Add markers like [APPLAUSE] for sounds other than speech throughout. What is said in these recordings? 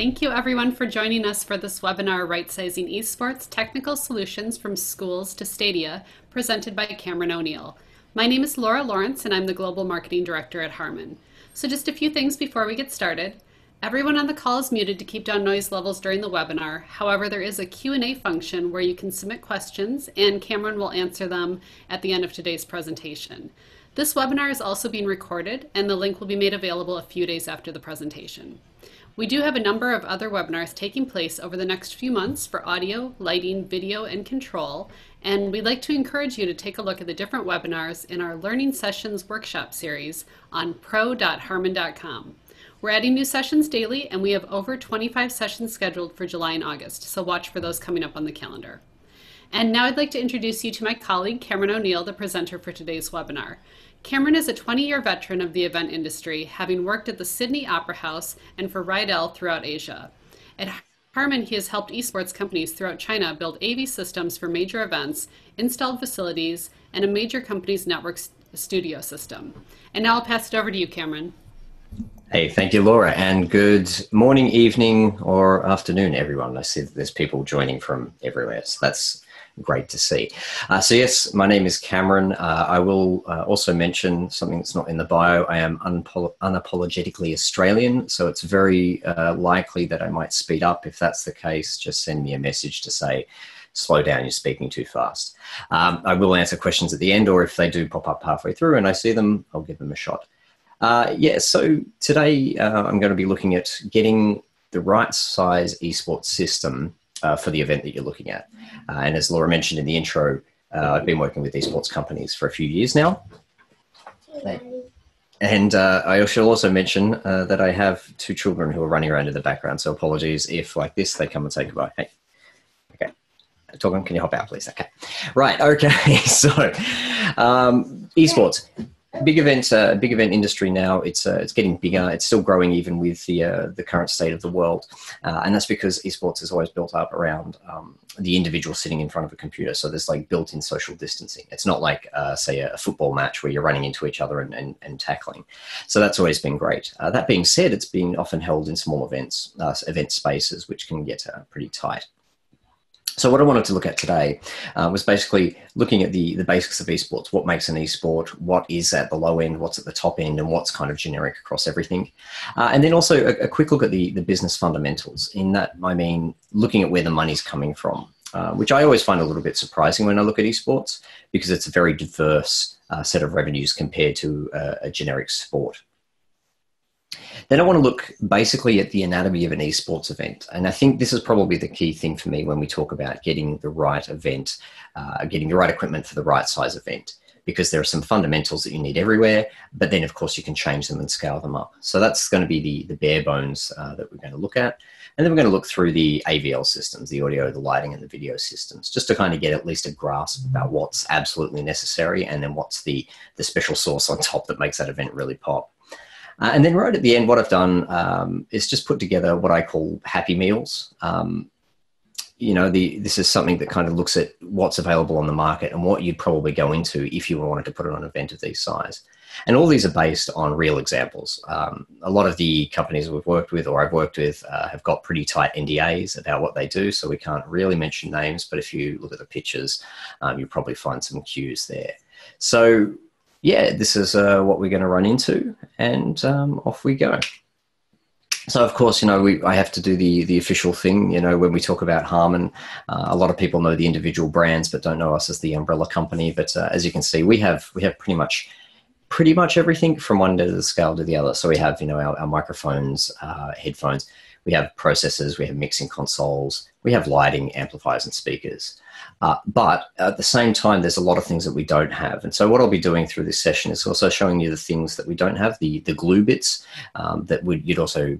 Thank you everyone for joining us for this webinar, Right Sizing Esports Technical Solutions from Schools to Stadia, presented by Cameron O'Neill. My name is Laura Lawrence and I'm the Global Marketing Director at Harman. So just a few things before we get started. Everyone on the call is muted to keep down noise levels during the webinar. However, there is a Q&A function where you can submit questions and Cameron will answer them at the end of today's presentation. This webinar is also being recorded and the link will be made available a few days after the presentation. We do have a number of other webinars taking place over the next few months for audio, lighting, video, and control, and we'd like to encourage you to take a look at the different webinars in our Learning Sessions workshop series on pro.harman.com. We're adding new sessions daily, and we have over 25 sessions scheduled for July and August, so watch for those coming up on the calendar. And now I'd like to introduce you to my colleague, Cameron O'Neill, the presenter for today's webinar. Cameron is a 20 year veteran of the event industry, having worked at the Sydney Opera House and for Riedel throughout Asia. At Harman, he has helped esports companies throughout China build AV systems for major events, installed facilities, and a major company's network studio system. And now I'll pass it over to you, Cameron. Hey, thank you, Laura, and good morning, evening, or afternoon, everyone. I see that there's people joining from everywhere, so that's great to see. Uh, so yes, my name is Cameron. Uh, I will uh, also mention something that's not in the bio. I am unapologetically Australian, so it's very uh, likely that I might speed up. If that's the case, just send me a message to say, slow down, you're speaking too fast. Um, I will answer questions at the end, or if they do pop up halfway through and I see them, I'll give them a shot. Uh, yeah, so today uh, I'm going to be looking at getting the right size esports system uh, for the event that you're looking at. Uh, and as Laura mentioned in the intro, uh, I've been working with esports companies for a few years now. And uh, I should also mention uh, that I have two children who are running around in the background. So apologies if, like this, they come and say goodbye. Hey, okay. Torben, can you hop out, please? Okay. Right. Okay. [LAUGHS] so, um, esports big event, uh, big event industry now. It's uh, it's getting bigger. It's still growing even with the uh, the current state of the world, uh, and that's because esports is always built up around um, the individual sitting in front of a computer. So there's like built-in social distancing. It's not like uh, say a, football match where you're running into each other and, and, and tackling. So that's always been great. Uh, that being said, it's been often held in small events, event spaces, which can get pretty tight. So what I wanted to look at today uh, was basically looking at the, the basics of esports. What makes an esport? What is at the low end? What's at the top end? And what's kind of generic across everything? Uh, and then also a, a, quick look at the, the business fundamentals. In that, I mean, looking at where the money's coming from, uh, which I always find a little bit surprising when I look at esports because it's a very diverse uh, set of revenues compared to a generic sport. Then I want to look basically at the anatomy of an esports event. And I think this is probably the key thing for me when we talk about getting the right event, uh, getting the right equipment for the right size event, because there are some fundamentals that you need everywhere, but then of course you can change them and scale them up. So that's going to be the, the bare bones uh, that we're going to look at. And then we're going to look through the AVL systems, the audio, the lighting, and the video systems, just to kind of get at least a grasp about what's absolutely necessary and then what's the, the special sauce on top that makes that event really pop. Uh, and then right at the end, what I've done um, is just put together what I call happy meals. Um, you know, the, this is something that kind of looks at what's available on the market and what you'd probably go into if you wanted to put it on an event of these size. And all these are based on real examples. Um, a lot of the companies we've worked with or I've worked with uh, have got pretty tight NDAs about what they do, so we can't really mention names. But if you look at the pictures, um, you'll probably find some cues there. So yeah, this is uh, what we're going to run into, and um, off we go. So of course, you know, we, I have to do the the official thing. You know, when we talk about Harman, uh, a lot of people know the individual brands, but don't know us as the umbrella company. But uh, as you can see, we have we have pretty much pretty much everything from one end of the scale to the other. So we have you know our, our microphones, uh, headphones, we have processors, we have mixing consoles, we have lighting, amplifiers, and speakers. Uh, but at the same time, there's a lot of things that we don't have. And so, what I'll be doing through this session is also showing you the things that we don't have, the, the glue bits um, that would, you'd also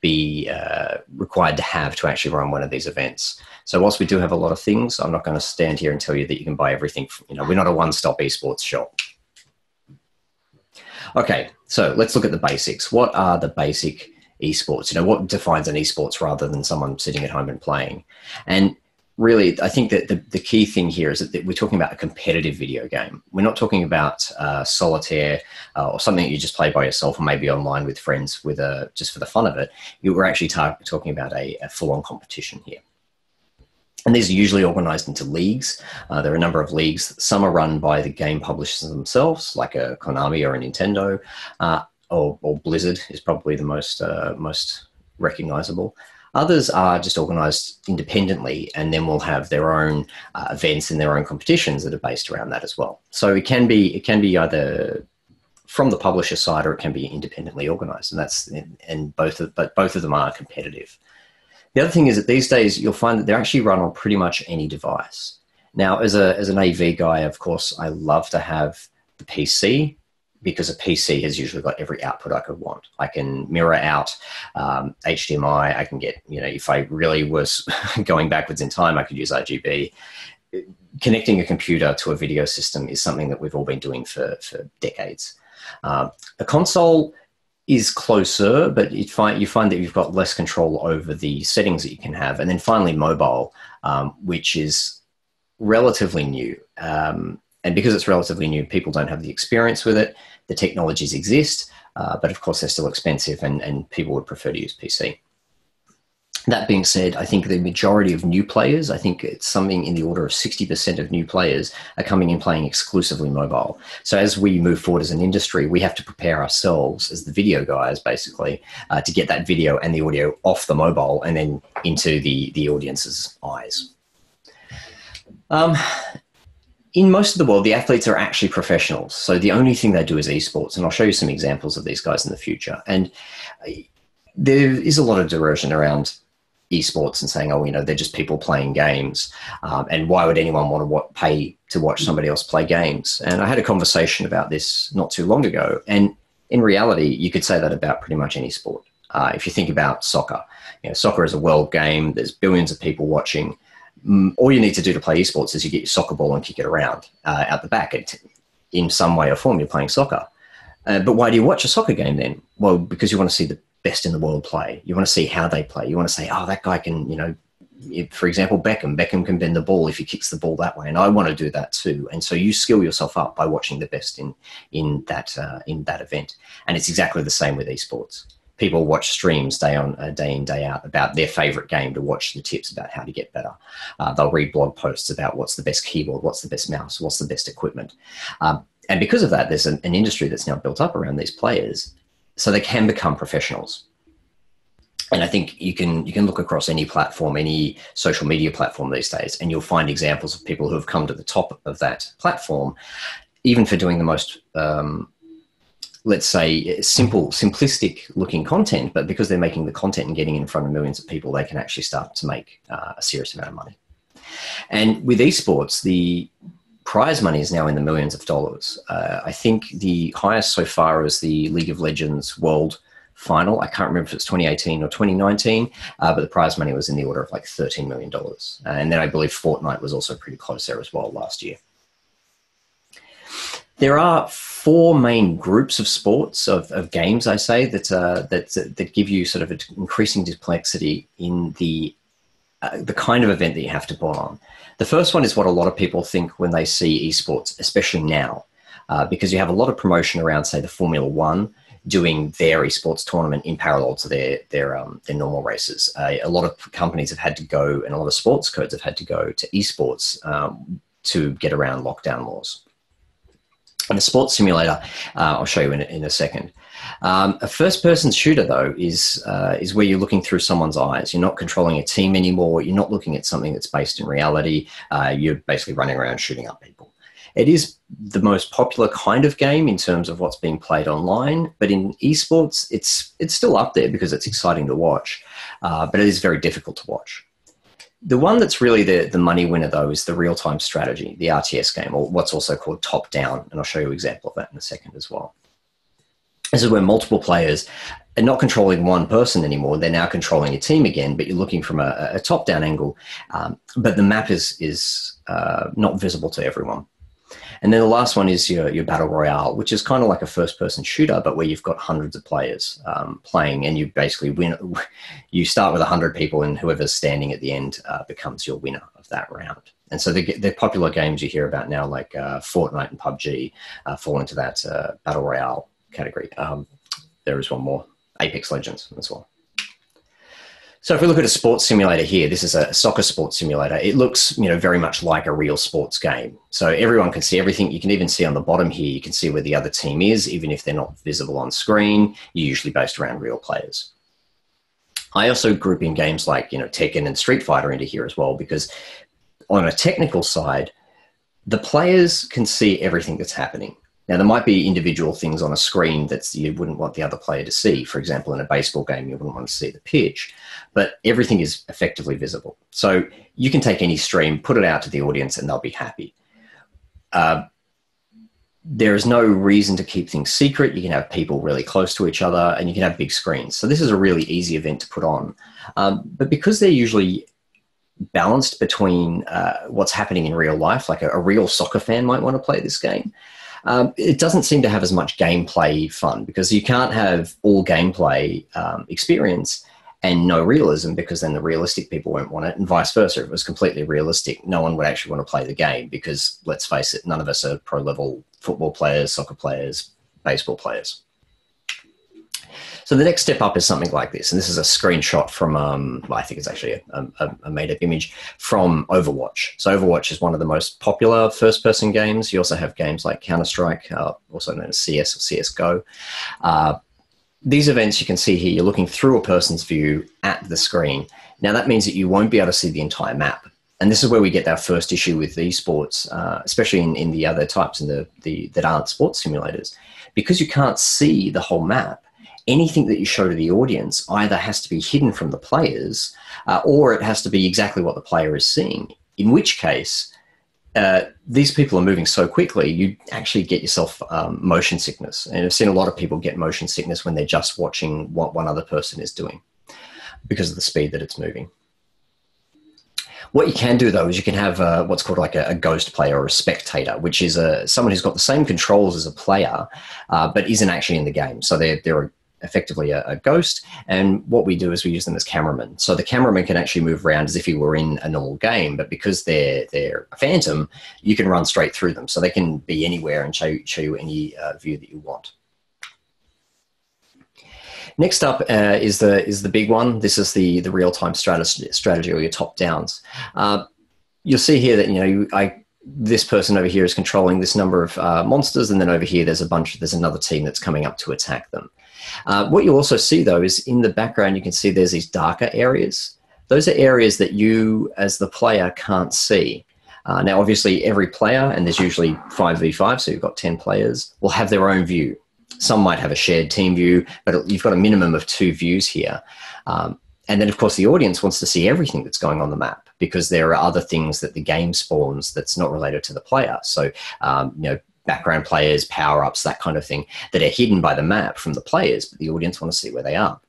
be uh, required to have to actually run one of these events. So, whilst we do have a lot of things, I'm not going to stand here and tell you that you can buy everything. From, you know, we're not a one stop esports shop. Okay, so let's look at the basics. What are the basic esports? You know, what defines an esports rather than someone sitting at home and playing? And really, I think that the, the key thing here is that we're talking about a competitive video game. We're not talking about uh, solitaire uh, or something that you just play by yourself or maybe online with friends with a, just for the fun of it. We're actually tar- talking about a, a full on competition here. And these are usually organized into leagues. Uh, there are a number of leagues. Some are run by the game publishers themselves, like a Konami or a Nintendo, uh, or, or, Blizzard is probably the most uh, most recognizable. Others are just organized independently and then will have their own uh, events and their own competitions that are based around that as well. So it can be it can be either from the publisher side or it can be independently organized, and that's and both of, but both of them are competitive. The other thing is that these days you'll find that they're actually run on pretty much any device. Now, as a as an AV guy, of course, I love to have the PC because a PC has usually got every output I could want. I can mirror out um, HDMI. I can get, you know, if I really was [LAUGHS] going backwards in time, I could use RGB. Connecting a computer to a video system is something that we've all been doing for, for decades. Um, a console is closer, but you find, you find that you've got less control over the settings that you can have. And then finally, mobile, um, which is relatively new. Um, and because it's relatively new, people don't have the experience with it. The technologies exist, uh, but of course they're still expensive, and, and people would prefer to use PC. That being said, I think the majority of new players, I think it's something in the order of 60% of new players are coming in playing exclusively mobile. So as we move forward as an industry, we have to prepare ourselves as the video guys, basically, uh, to get that video and the audio off the mobile and then into the, the audience's eyes. Um, in most of the world, the athletes are actually professionals. So the only thing they do is esports. And I'll show you some examples of these guys in the future. And there is a lot of derision around esports and saying, oh, you know, they're just people playing games. Um, and why would anyone want to what, pay to watch somebody else play games? And I had a conversation about this not too long ago. And in reality, you could say that about pretty much any sport. Uh, if you think about soccer, you know, soccer is a world game. There's billions of people watching all you need to do to play esports is you get your soccer ball and kick it around uh, out the back. In some way or form, you're playing soccer. Uh, but why do you watch a soccer game then? Well, because you want to see the best in the world play. You want to see how they play. You want to say, oh, that guy can, you know, if, for example, Beckham. Beckham can bend the ball if he kicks the ball that way, and I want to do that too. And so you skill yourself up by watching the best in in that uh, in that event. And it's exactly the same with esports people watch streams day on uh, day in day out about their favorite game to watch the tips about how to get better. Uh, they'll read blog posts about what's the best keyboard, what's the best mouse, what's the best equipment, um, and because of that, there's an, an industry that's now built up around these players, so they can become professionals and I think you can you can look across any platform, any social media platform these days, and you'll find examples of people who have come to the top of that platform, even for doing the most um, let's say simple simplistic looking content but because they're making the content and getting in front of millions of people they can actually start to make uh, a serious amount of money. And with esports the prize money is now in the millions of dollars. Uh, i think the highest so far is the league of legends world final. I can't remember if it's 2018 or 2019 uh, but the prize money was in the order of like 13 million dollars. And then i believe fortnite was also pretty close there as well last year. There are four main groups of sports of, of games, I say that uh, that that give you sort of an increasing complexity in the uh, the kind of event that you have to put on. The first one is what a lot of people think when they see esports, especially now, uh, because you have a lot of promotion around, say, the Formula One doing their esports tournament in parallel to their their um, their normal races. Uh, a lot of companies have had to go, and a lot of sports codes have had to go to esports um, to get around lockdown laws. And a sports simulator, uh, I'll show you in, in a second. Um, a first-person shooter, though, is uh, is where you're looking through someone's eyes. You're not controlling a team anymore. You're not looking at something that's based in reality. Uh, you're basically running around shooting up people. It is the most popular kind of game in terms of what's being played online, but in esports, it's it's still up there because it's exciting to watch, uh, but it is very difficult to watch. The one that's really the, the money winner, though, is the real time strategy, the RTS game, or what's also called top down. And I'll show you an example of that in a second as well. This is where multiple players are not controlling one person anymore. They're now controlling a team again, but you're looking from a, a top down angle. Um, but the map is, is uh, not visible to everyone. And then the last one is your, your battle royale, which is kind of like a first person shooter, but where you've got hundreds of players um, playing, and you basically win. [LAUGHS] You start with 100 people, and whoever's standing at the end uh, becomes your winner of that round. And so the, the popular games you hear about now, like uh, Fortnite and PUBG, uh, fall into that uh, battle royale category. Um, there is one more, Apex Legends as well. So if we look at a sports simulator here, this is a soccer sports simulator. It looks, you know, very much like a real sports game. So everyone can see everything. You can even see on the bottom here, you can see where the other team is, even if they're not visible on screen. You're usually based around real players. I also group in games like, you know, Tekken and Street Fighter into here as well, because on a technical side, the players can see everything that's happening. Now, there might be individual things on a screen that you wouldn't want the other player to see. For example, in a baseball game, you wouldn't want to see the pitch, but everything is effectively visible. So you can take any stream, put it out to the audience, and they'll be happy. Uh, there is no reason to keep things secret. You can have people really close to each other, and you can have big screens. So this is a really easy event to put on. Um, but because they're usually balanced between uh, what's happening in real life, like a, a real soccer fan might want to play this game, um, it doesn't seem to have as much gameplay fun because you can't have all gameplay um, experience and no realism because then the realistic people won't want it and vice versa. If it was completely realistic no one would actually want to play the game because let's face it none of us are pro level football players soccer players baseball players so the next step up is something like this, and this is a screenshot from, um, I think it's actually a, a, a made-up image from Overwatch. So Overwatch is one of the most popular first-person games. You also have games like Counter-Strike, uh, also known as CS or CS:GO. Uh, these events you can see here, you're looking through a person's view at the screen. Now that means that you won't be able to see the entire map. And this is where we get our first issue with esports, uh, especially in, in the other types in the, the that aren't sports simulators, because you can't see the whole map anything that you show to the audience either has to be hidden from the players uh, or it has to be exactly what the player is seeing. In which case, uh, these people are moving so quickly, you actually get yourself um, motion sickness. And I've seen a lot of people get motion sickness when they're just watching what one other person is doing because of the speed that it's moving. What you can do though is you can have uh, what's called like a, a, ghost player or a spectator, which is a someone who's got the same controls as a player, uh, but isn't actually in the game. So they're they're effectively a, a, ghost. And what we do is we use them as cameramen. So the cameraman can actually move around as if he were in a normal game, but because they're they're a phantom, you can run straight through them. So they can be anywhere and show you, show you any uh, view that you want. Next up uh, is the is the big one. This is the the real time strategy strategy or your top downs. Uh, you'll see here that you know I this person over here is controlling this number of uh, monsters, and then over here there's a bunch. There's another team that's coming up to attack them. Uh, what you also see though is in the background you can see there's these darker areas. Those are areas that you as the player can't see. Uh, now, obviously, every player, and there's usually 5v5, so you've got 10 players, will have their own view. Some might have a shared team view, but you've got a minimum of two views here. Um, and then, of course, the audience wants to see everything that's going on the map because there are other things that the game spawns that's not related to the player. So, um, you know, background players, power ups, that kind of thing, that are hidden by the map from the players, but the audience want to see where they are.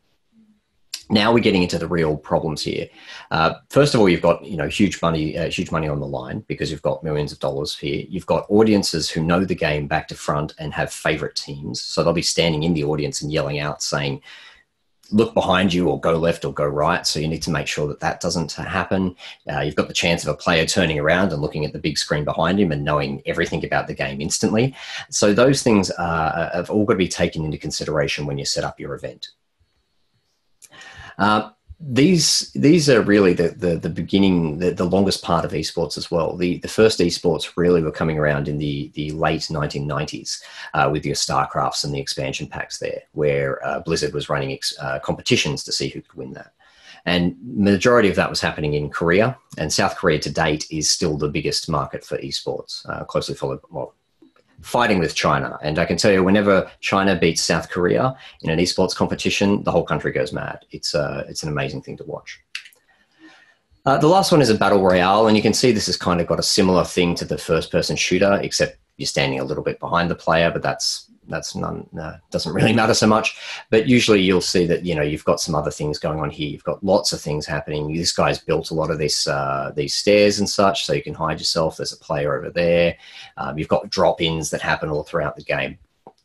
Now we're getting into the real problems here. Uh, first of all, you've got you know huge money, uh, huge money on the line because you've got millions of dollars here. You've got audiences who know the game back to front and have favorite teams, so they'll be standing in the audience and yelling out, saying, look behind you or go left or go right. So you need to make sure that that doesn't happen. Uh, you've got the chance of a player turning around and looking at the big screen behind him and knowing everything about the game instantly. So those things uh, have all got to be taken into consideration when you set up your event. Uh, these these are really the the, the beginning the, the longest part of esports as well. The the first esports really were coming around in the the late 1990s uh, with your starcrafts and the expansion packs there where uh, blizzard was running ex- uh, competitions to see who could win that. And majority of that was happening in korea and south korea to date is still the biggest market for esports uh, closely followed well fighting with China. And I can tell you, whenever China beats South Korea in an esports competition, the whole country goes mad. It's, uh, it's an amazing thing to watch. Uh, the last one is a battle royale, and you can see this has kind of got a similar thing to the first person shooter, except you're standing a little bit behind the player, but that's that's none doesn't really [LAUGHS] matter so much. But usually you'll see that you know you've got some other things going on here. You've got lots of things happening. This guy's built a lot of this uh, these stairs and such, so you can hide yourself. There's a player over there. Um, you've got drop ins that happen all throughout the game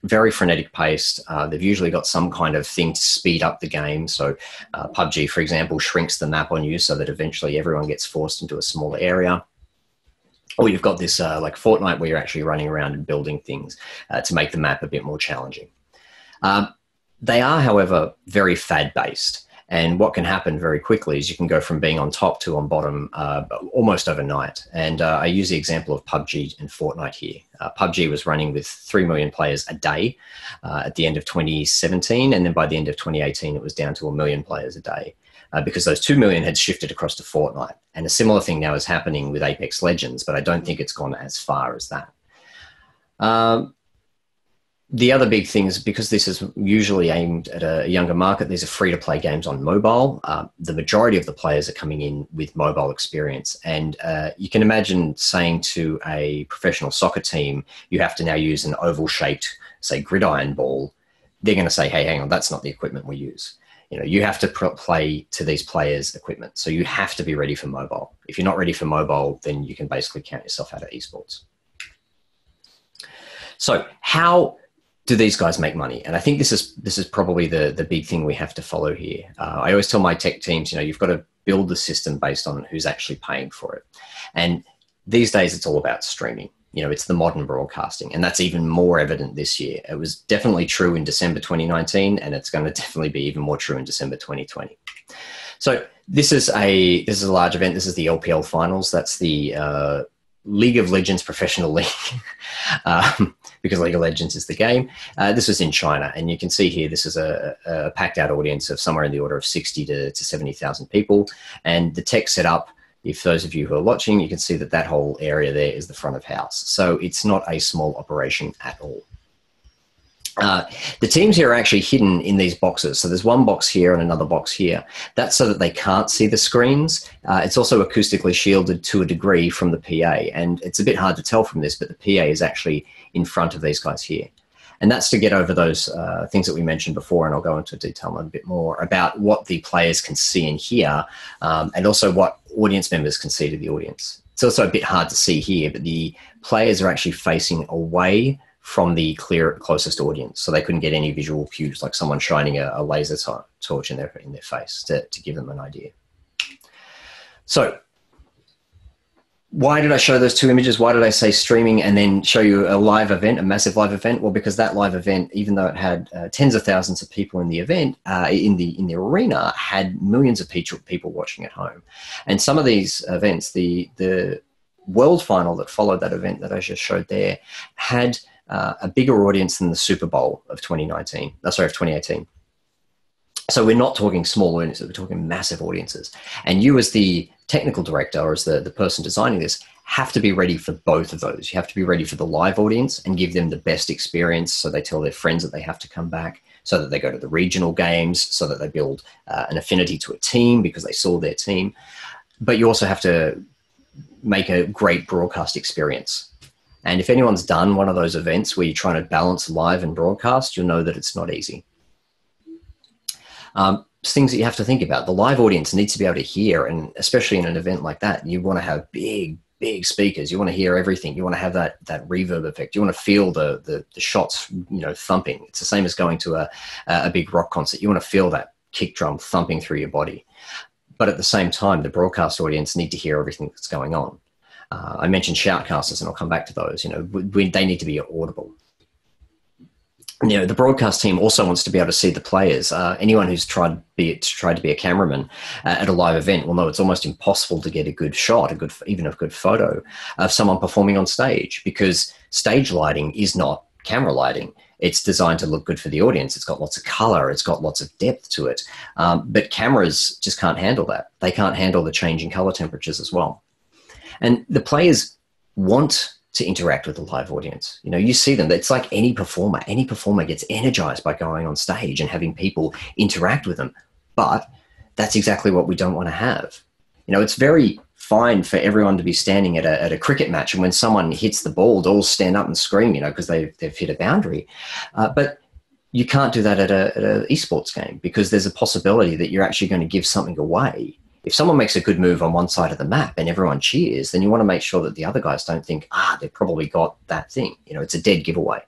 very frenetic paced. Uh, they've usually got some kind of thing to speed up the game. So, uh, PUBG, for example, shrinks the map on you so that eventually everyone gets forced into a smaller area. Or you've got this uh, like Fortnite where you're actually running around and building things uh, to make the map a bit more challenging. Um, they are, however, very fad based. And what can happen very quickly is you can go from being on top to on bottom uh, almost overnight. And uh, I use the example of PUBG and Fortnite here. Uh, PUBG was running with 3 million players a day uh, at the end of 2017. And then by the end of 2018, it was down to a million players a day. Uh, because those 2 million had shifted across to Fortnite. And a similar thing now is happening with Apex Legends, but I don't think it's gone as far as that. Um, the other big thing is because this is usually aimed at a younger market, these are free to play games on mobile. Uh, the majority of the players are coming in with mobile experience. And uh, you can imagine saying to a professional soccer team, you have to now use an oval shaped, say, gridiron ball. They're going to say, hey, hang on, that's not the equipment we use. You know, you have to play to these players' equipment. So you have to be ready for mobile. If you're not ready for mobile, then you can basically count yourself out of esports. So, how do these guys make money? And I think this is this is probably the the big thing we have to follow here. Uh, I always tell my tech teams, you know, you've got to build the system based on who's actually paying for it. And these days, it's all about streaming. You know, it's the modern broadcasting, and that's even more evident this year. It was definitely true in December 2019, and it's going to definitely be even more true in December 2020. So this is a this is a large event. This is the LPL finals. That's the uh, League of Legends Professional League, [LAUGHS] um, because League of Legends is the game. Uh, this was in China, and you can see here this is a, a packed out audience of somewhere in the order of 60 to, to 70,000 people. And the tech setup, if those of you who are watching, you can see that that whole area there is the front of house. So it's not a small operation at all. Uh, the teams here are actually hidden in these boxes. So there's one box here and another box here. That's so that they can't see the screens. Uh, it's also acoustically shielded to a degree from the PA. And it's a bit hard to tell from this, but the PA is actually in front of these guys here. And that's to get over those uh, things that we mentioned before. And I'll go into detail a bit more about what the players can see and hear, um, and also what audience members can see to the audience. It's also a bit hard to see here, but the players are actually facing away from the clear closest audience, so they couldn't get any visual cues like someone shining a, a laser t- torch in their in their face to, to give them an idea. So, why did I show those two images? Why did I say streaming and then show you a live event, a massive live event? Well, because that live event, even though it had uh, tens of thousands of people in the event, uh, in the in the arena, had millions of people people watching at home. And some of these events, the the world final that followed that event that I just showed there, had uh, a bigger audience than the Super Bowl of 2019. Uh, sorry, of 2018. So we're not talking small audiences, we're talking massive audiences. And you, as the technical director or as the, the person designing this, have to be ready for both of those. You have to be ready for the live audience and give them the best experience so they tell their friends that they have to come back, so that they go to the regional games, so that they build uh, an affinity to a team because they saw their team. But you also have to make a great broadcast experience and if anyone's done one of those events where you're trying to balance live and broadcast, you'll know that it's not easy. Um, things that you have to think about. The live audience needs to be able to hear, and especially in an event like that, you want to have big, big speakers. You want to hear everything. You want to have that that reverb effect. You want to feel the the, the shots, you know, thumping. It's the same as going to a a big rock concert. You want to feel that kick drum thumping through your body. But at the same time, the broadcast audience need to hear everything that's going on. Uh, I mentioned shoutcasters, and I'll come back to those. You know, we, they need to be audible. You know, the broadcast team also wants to be able to see the players. Uh, anyone who's tried be tried to be a cameraman uh, at a live event will know it's almost impossible to get a good shot, a good even a good photo of someone performing on stage because stage lighting is not camera lighting it's designed to look good for the audience. It's got lots of color. It's got lots of depth to it. Um, but cameras just can't handle that. They can't handle the changing color temperatures as well. And the players want to interact with the live audience. You know, you see them. It's like any performer. Any performer gets energized by going on stage and having people interact with them. But that's exactly what we don't want to have. You know, it's very fine for everyone to be standing at a, at a cricket match, and when someone hits the ball, to all stand up and scream, you know, because they've, they've hit a boundary. Uh, but you can't do that at a, at a esports game because there's a possibility that you're actually going to give something away. If someone makes a good move on one side of the map and everyone cheers, then you want to make sure that the other guys don't think, ah, they've probably got that thing. You know, it's a dead giveaway.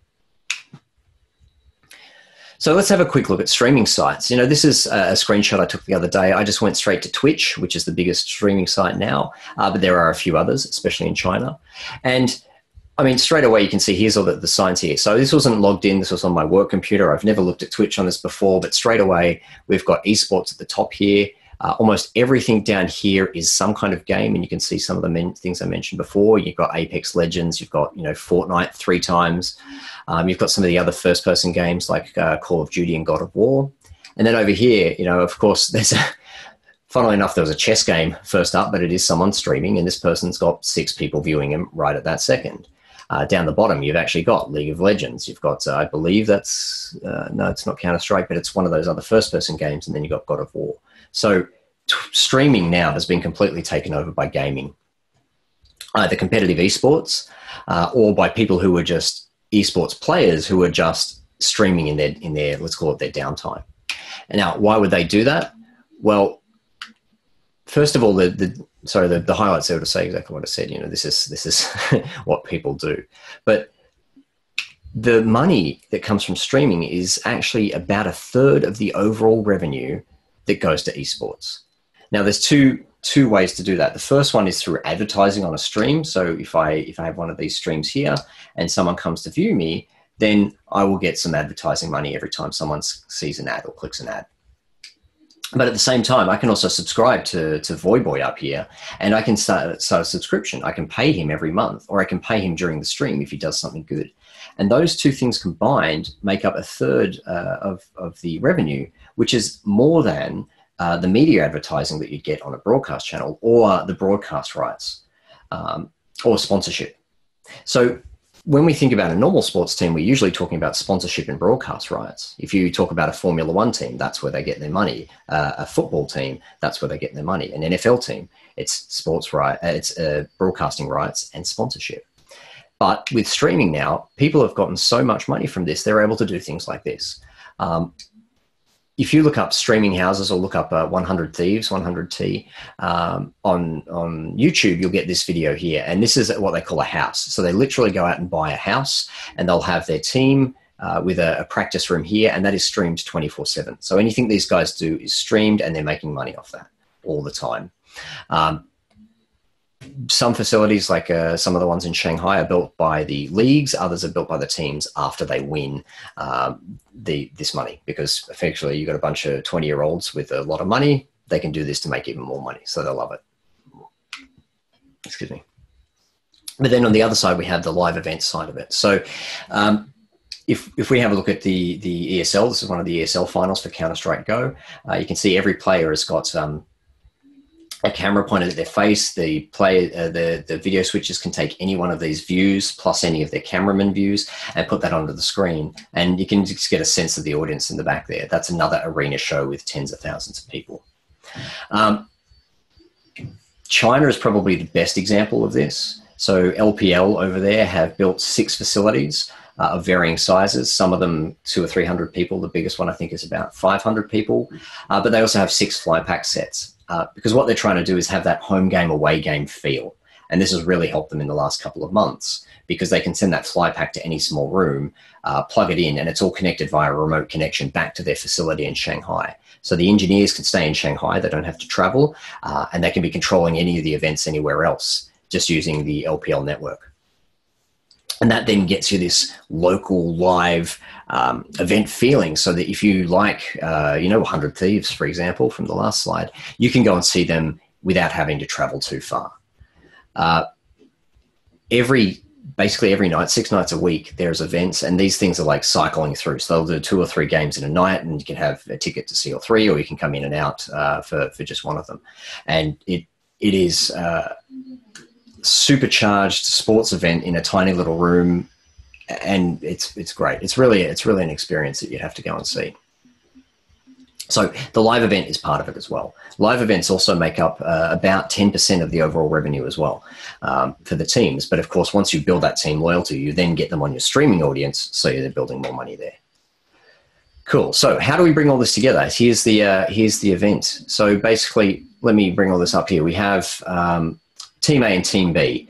So let's have a quick look at streaming sites. You know, this is a screenshot I took the other day. I just went straight to Twitch, which is the biggest streaming site now, uh, but there are a few others, especially in China. And I mean, straight away you can see here's all the, the signs here. So this wasn't logged in. This was on my work computer. I've never looked at Twitch on this before, but straight away we've got esports at the top here. Uh, almost everything down here is some kind of game, and you can see some of the men- things I mentioned before. You've got Apex Legends, you've got you know Fortnite three times, um, you've got some of the other first-person games like uh, Call of Duty and God of War, and then over here, you know, of course, [LAUGHS] there's a. Funnily enough, there was a chess game first up, but it is someone streaming, and this person's got six people viewing him right at that second. Uh, down the bottom, you've actually got League of Legends. You've got, uh, I believe that's, uh, no, it's not Counter Strike, but it's one of those other first person games. And then you've got God of War. So t- streaming now has been completely taken over by gaming, either competitive esports uh, or by people who are just esports players who are just streaming in their in their let's call it their downtime. And now, why would they do that? Well, first of all, the, the sorry, the, the highlights there to say exactly what I said. You know, this is this is [LAUGHS] what people do, but the money that comes from streaming is actually about a third of the overall revenue that goes to esports. Now, there's two two ways to do that. The first one is through advertising on a stream. So if I if I have one of these streams here and someone comes to view me, then I will get some advertising money every time someone sees an ad or clicks an ad. But at the same time, I can also subscribe to, to Voyboy up here and I can start, start a subscription. I can pay him every month or I can pay him during the stream if he does something good. And those two things combined make up a third uh, of, of the revenue, which is more than uh, the media advertising that you'd get on a broadcast channel or the broadcast rights um, or sponsorship. So when we think about a normal sports team, we're usually talking about sponsorship and broadcast rights. If you talk about a Formula One team, that's where they get their money. Uh, a football team, that's where they get their money. An NFL team, it's sports right, uh, it's uh, broadcasting rights and sponsorship. But with streaming now, people have gotten so much money from this, they're able to do things like this. Um, if you look up streaming houses or look up uh, 100 Thieves, 100T um, on on YouTube, you'll get this video here, and this is what they call a house. So they literally go out and buy a house, and they'll have their team uh, with a, a, practice room here, and that is streamed 24/7. So anything these guys do is streamed, and they're making money off that all the time. Um, some facilities, like uh, some of the ones in Shanghai, are built by the leagues. Others are built by the teams after they win um, the this money, because effectively you've got a bunch of twenty year olds with a lot of money. They can do this to make even more money, so they love it. Excuse me. But then on the other side, we have the live event side of it. So. Um, if, if we have a look at the, the ESL, this is one of the ESL finals for Counter Strike Go. Uh, you can see every player has got um, a camera pointed at their face. The play, uh, the the video switches can take any one of these views plus any of their cameraman views and put that onto the screen, and you can just get a sense of the audience in the back there. That's another arena show with tens of thousands of people. Um, China is probably the best example of this. So LPL over there have built six facilities uh, of varying sizes. Some of them two or three hundred people. The biggest one I think is about five hundred people. Uh, but they also have six fly pack sets uh, because what they're trying to do is have that home game away game feel. And this has really helped them in the last couple of months because they can send that fly pack to any small room, uh, plug it in, and it's all connected via a remote connection back to their facility in Shanghai. So the engineers can stay in Shanghai, they don't have to travel, uh, and they can be controlling any of the events anywhere else just using the LPL network. And that then gets you this local live um, event feeling so that if you like, uh, you know, 100 Thieves, for example, from the last slide, you can go and see them without having to travel too far. Uh, every basically every night, six nights a week, there's events, and these things are like cycling through. So they'll do two or three games in a night, and you can have a ticket to see all three, or you can come in and out uh, for for just one of them. And it it is uh, supercharged sports event in a tiny little room and it's it's great. It's really it's really an experience that you'd have to go and see. So the live event is part of it as well. Live events also make up uh, about 10% of the overall revenue as well um, for the teams. But of course, once you build that team loyalty, you then get them on your streaming audience, so you're building more money there. Cool. So how do we bring all this together? Here's the uh, here's the event. So basically, let me bring all this up here. We have um, Team A and Team B.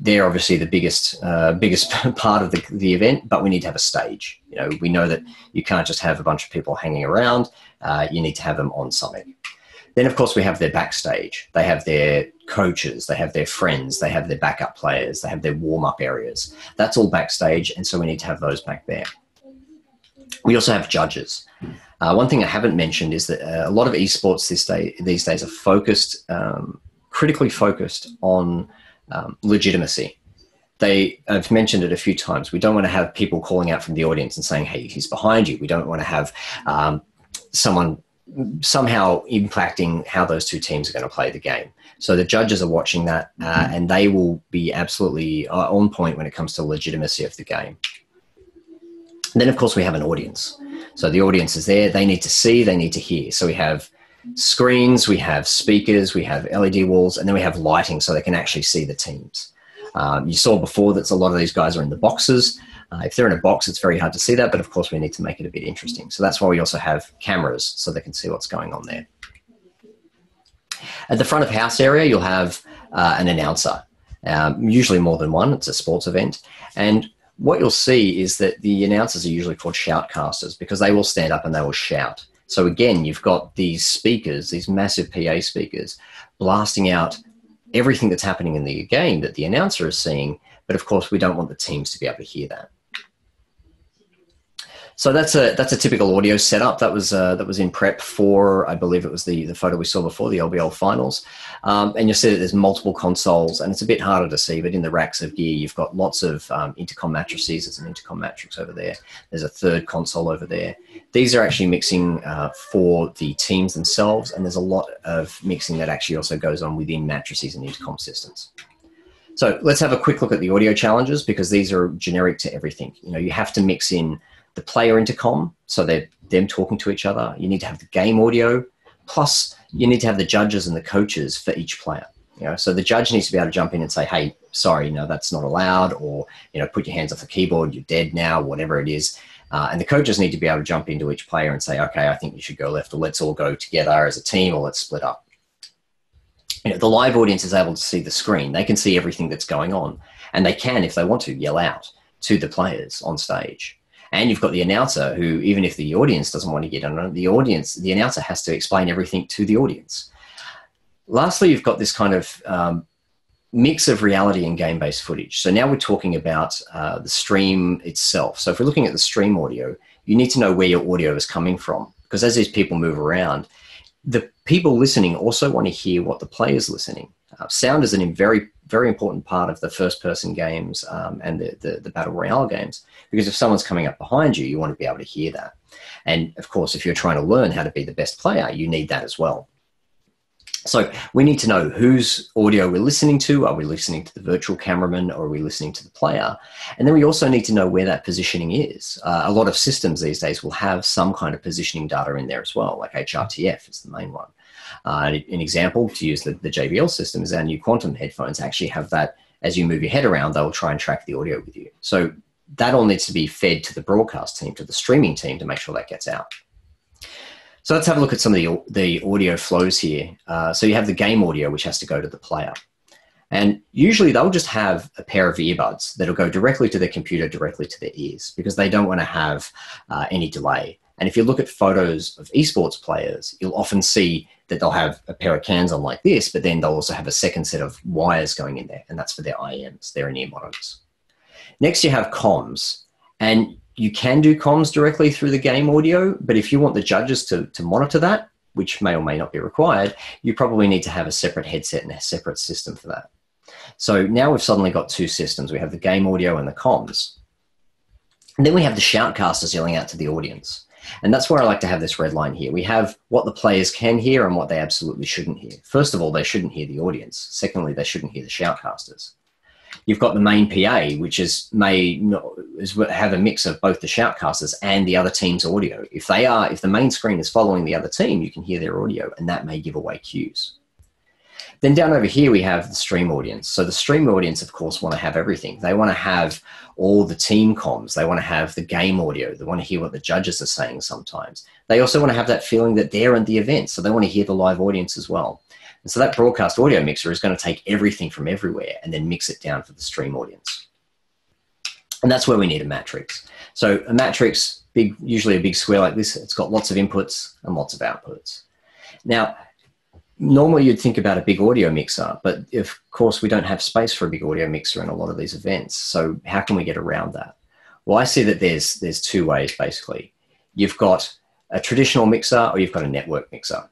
They're obviously the biggest uh, biggest [LAUGHS] part of the, the event, but we need to have a stage. You know, we know that you can't just have a bunch of people hanging around. Uh, you need to have them on something. Then, of course, we have their backstage. They have their coaches, they have their friends, they have their backup players, they have their warm up areas. That's all backstage, and so we need to have those back there. We also have judges. Uh, one thing I haven't mentioned is that uh, a lot of esports this day, these days are focused, um, critically focused on um, legitimacy. They, I've mentioned it a few times. We don't want to have people calling out from the audience and saying, "Hey, he's behind you." We don't want to have um, someone somehow impacting how those two teams are going to play the game. So the judges are watching that, uh, and they will be absolutely uh, on point when it comes to legitimacy of the game. And then, of course, we have an audience. So the audience is there. They need to see, they need to hear. So we have screens, we have speakers, we have LED walls, and then we have lighting so they can actually see the teams. Um, you saw before that a lot of these guys are in the boxes. Uh, if they're in a box, it's very hard to see that, but of course, we need to make it a bit interesting. So that's why we also have cameras so they can see what's going on there. At the front of house area, you'll have uh, an announcer, um, usually more than one. It's a sports event. And what you'll see is that the announcers are usually called shoutcasters because they will stand up and they will shout. So again, you've got these speakers, these massive PA speakers, blasting out everything that's happening in the game that the announcer is seeing. But of course, we don't want the teams to be able to hear that. So that's a that's a typical audio setup. That was uh, that was in prep for I believe it was the the photo we saw before the LPL finals. Um, and you'll see that there's multiple consoles, and it's a bit harder to see. But in the racks of gear, you've got lots of um, intercom matrices. There's an intercom matrix over there. There's a third console over there. These are actually mixing uh, for the teams themselves, and there's a lot of mixing that actually also goes on within matrices and intercom systems. So let's have a quick look at the audio challenges because these are generic to everything. You know, you have to mix in the player intercom, so they're them talking to each other. You need to have the game audio, plus you need to have the judges and the coaches for each player. You know, so the judge needs to be able to jump in and say, "Hey, sorry, no, that's not allowed," or you know, put your hands off the keyboard. You're dead now, whatever it is. Uh, and the coaches need to be able to jump into each player and say, "Okay, I think you should go left," or "Let's all go together as a team," or "Let's split up." You know, the live audience is able to see the screen. They can see everything that's going on, and they can, if they want to, yell out to the players on stage. And you've got the announcer who, even if the audience doesn't want to get on the audience, the announcer has to explain everything to the audience. Lastly, you've got this kind of um, mix of reality and game based footage. So now we're talking about uh, the stream itself. So if we're looking at the stream audio, you need to know where your audio is coming from because as these people move around, the people listening also want to hear what the player's listening. Uh, sound is a very, very important part of the first person games um, and the, the, the, battle royale games because if someone's coming up behind you, you want to be able to hear that. And of course, if you're trying to learn how to be the best player, you need that as well. So we need to know whose audio we're listening to. Are we listening to the virtual cameraman or are we listening to the player? And then we also need to know where that positioning is. Uh, a lot of systems these days will have some kind of positioning data in there as well, like HRTF is the main one. Uh, an example to use the, the JBL system is our new quantum headphones actually have that as you move your head around, they'll try and track the audio with you. So that all needs to be fed to the broadcast team, to the streaming team to make sure that gets out. So let's have a look at some of the, the audio flows here. Uh, so you have the game audio, which has to go to the player. And usually they'll just have a pair of earbuds that'll go directly to their computer, directly to their ears, because they don't want to have uh, any delay. And if you look at photos of esports players, you'll often see that they'll have a pair of cans on like this, but then they'll also have a second set of wires going in there, and that's for their IMs, their in-ear monitors. Next, you have comms. And you can do comms directly through the game audio, but if you want the judges to, to monitor that, which may or may not be required, you probably need to have a separate headset and a separate system for that. So now we've suddenly got two systems. We have the game audio and the comms. And then we have the shoutcasters yelling out to the audience. And that's where I like to have this red line here. We have what the players can hear and what they absolutely shouldn't hear. First of all, they shouldn't hear the audience. Secondly, they shouldn't hear the shoutcasters. You've got the main PA, which is may not, is have a mix of both the shoutcasters and the other team's audio. If they are, if the main screen is following the other team, you can hear their audio, and that may give away cues. Then down over here, we have the stream audience. So the stream audience, of course, want to have everything. They want to have all the team comms. They want to have the game audio. They want to hear what the judges are saying sometimes. They also want to have that feeling that they're at the event. So they want to hear the live audience as well. And so that broadcast audio mixer is going to take everything from everywhere and then mix it down for the stream audience. And that's where we need a matrix. So a matrix, big, usually a big square like this, it's got lots of inputs and lots of outputs. Now, normally you'd think about a big audio mixer, but of course we don't have space for a big audio mixer in a lot of these events. So how can we get around that? Well, I see that there's there's two ways basically. You've got a traditional mixer or you've got a network mixer.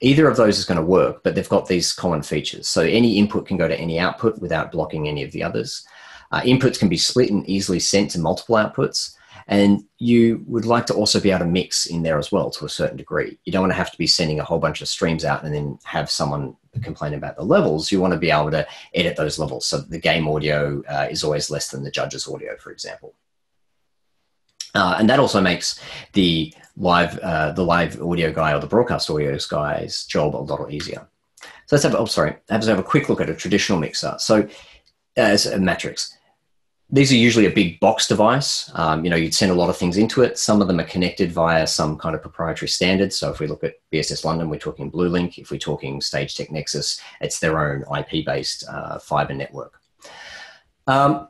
Either of those is going to work, but they've got these common features. So any input can go to any output without blocking any of the others. Uh, inputs can be split and easily sent to multiple outputs. And you would like to also be able to mix in there as well to a certain degree. You don't want to have to be sending a whole bunch of streams out and then have someone complain about the levels. You want to be able to edit those levels so the game audio uh, is always less than the judge's audio, for example. Uh, and that also makes the live uh, the live audio guy or the broadcast audio guy's job a lot easier. So let's have oh sorry, let's have a quick look at a traditional mixer. So as a matrix, these are usually a big box device. Um, you know, you'd send a lot of things into it. Some of them are connected via some kind of proprietary standard. So if we look at BSS London, we're talking Bluelink. If we're talking Stagetec Nexus, it's their own IP-based uh, fiber network. Um,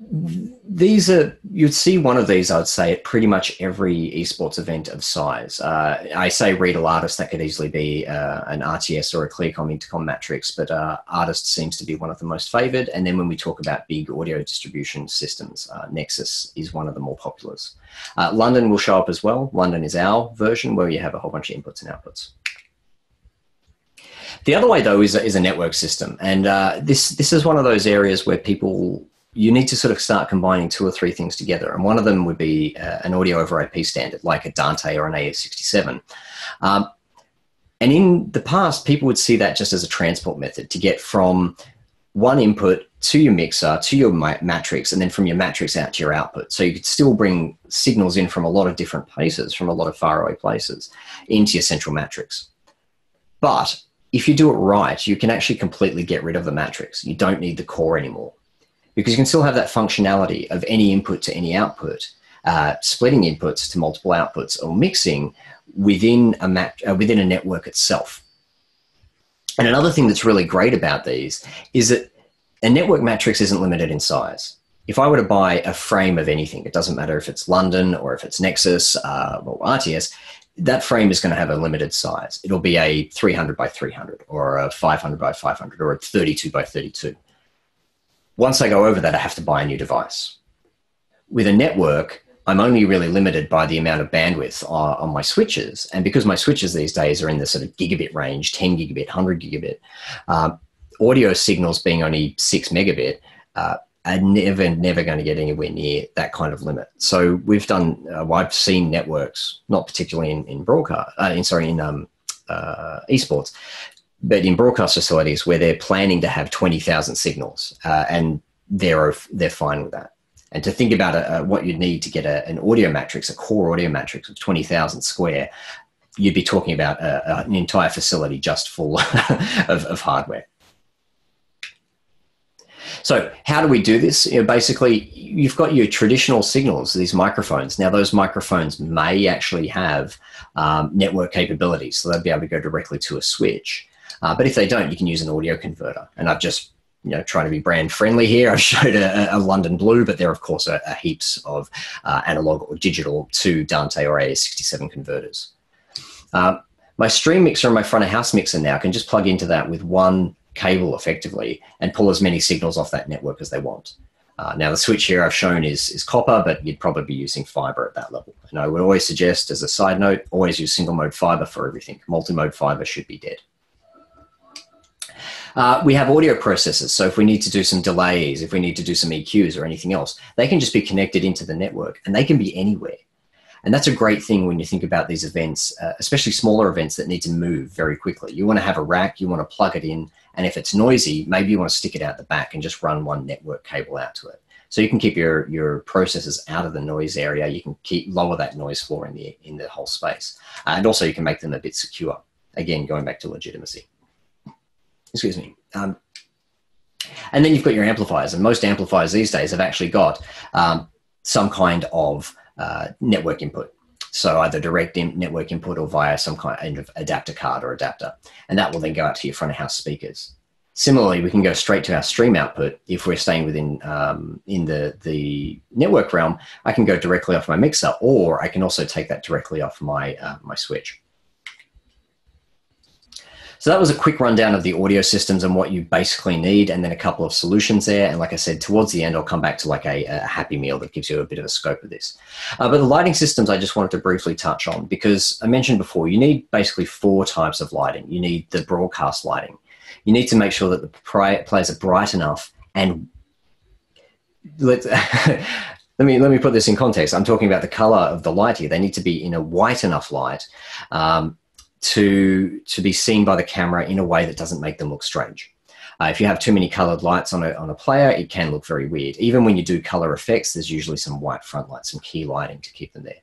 these are you'd see one of these i'd say at pretty much every esports event of size. Uh, i say Riedel artist that could easily be uh, an rts or a Clear-Com intercom matrix but uh, artist seems to be one of the most favored. And then when we talk about big audio distribution systems uh, nexus is one of the more populars. Uh, london will show up as well. London is our version where you have a whole bunch of inputs and outputs. The other way, though, is a, is a network system, and uh, this this is one of those areas where people you need to sort of start combining two or three things together. And one of them would be uh, an audio over IP standard, like a Dante or an AES67. Um, and in the past, people would see that just as a transport method to get from one input to your mixer, to your matrix, and then from your matrix out to your output. So you could still bring signals in from a lot of different places, from a lot of faraway places, into your central matrix. But if you do it right, you can actually completely get rid of the matrix. You don't need the core anymore because you can still have that functionality of any input to any output, uh, splitting inputs to multiple outputs, or mixing within a mat- uh, within a network itself. And another thing that's really great about these is that a network matrix isn't limited in size. If I were to buy a frame of anything, it doesn't matter if it's London or if it's Nexus uh, or RTS, that frame is going to have a limited size. It'll be a 300 by 300 or a 500 by 500 or a 32 by 32. Once I go over that, I have to buy a new device. With a network, I'm only really limited by the amount of bandwidth on, on, my switches. And because my switches these days are in the sort of gigabit range, 10 gigabit, 100 gigabit, um, audio signals being only 6 megabit, uh, are never, never going to get anywhere near that kind of limit. So we've done, uh, I've seen networks, not particularly in, in broadcast, uh, in, sorry, in um, uh, esports, but in broadcast facilities where they're planning to have 20,000 signals uh, and they're, they're fine with that. And to think about a, a, what you'd need to get a, an audio matrix, a core audio matrix of 20,000 square, you'd be talking about a, an entire facility just full [LAUGHS] of, of hardware. So how do we do this? You know, basically, you've got your traditional signals, these microphones. Now, those microphones may actually have um, network capabilities, so they'll be able to go directly to a switch. Uh, but if they don't, you can use an audio converter. And I've just you know, trying to be brand friendly here. [LAUGHS] I've showed a, a London BLU, but there, are, of course, are, are heaps of uh, analog or digital to Dante or AES67 converters. Uh, my stream mixer and my front of house mixer now can just plug into that with one cable effectively and pull as many signals off that network as they want. Uh, now, the switch here I've shown is, is copper, but you'd probably be using fiber at that level. And I would always suggest, as a side note, always use single mode fiber for everything. Multi mode fiber should be dead. Uh, we have audio processors. So if we need to do some delays, if we need to do some EQs or anything else, they can just be connected into the network and they can be anywhere. And that's a great thing when you think about these events, uh, especially smaller events that need to move very quickly. You want to have a rack, you want to plug it in, and if it's noisy, maybe you want to stick it out the back and just run one network cable out to it. So you can keep your, your processors out of the noise area. You can keep lower that noise floor in the in the whole space, uh, and also you can make them a bit secure. Again, going back to legitimacy. Excuse me. Um, and then you've got your amplifiers, and most amplifiers these days have actually got um, some kind of uh, network input. So either direct in network input or via some kind of adapter card or adapter, and that will then go out to your front of house speakers. Similarly, we can go straight to our stream output if we're staying within um, in the the network realm. I can go directly off my mixer, or I can also take that directly off my uh, my switch. So that was a quick rundown of the audio systems and what you basically need, and then a couple of solutions there. And like I said, towards the end, I'll come back to like a, a happy meal that gives you a bit of a scope of this. Uh, but the lighting systems, I just wanted to briefly touch on because I mentioned before, you need basically four types of lighting. You need the broadcast lighting. You need to make sure that the players are bright enough and let [LAUGHS] let me let me put this in context. I'm talking about the color of the light here. They need to be in a white enough light um, to to be seen by the camera in a way that doesn't make them look strange. Uh, if you have too many colored lights on a, on a player, it can look very weird. Even when you do color effects, there's usually some white front lights, some key lighting to keep them there.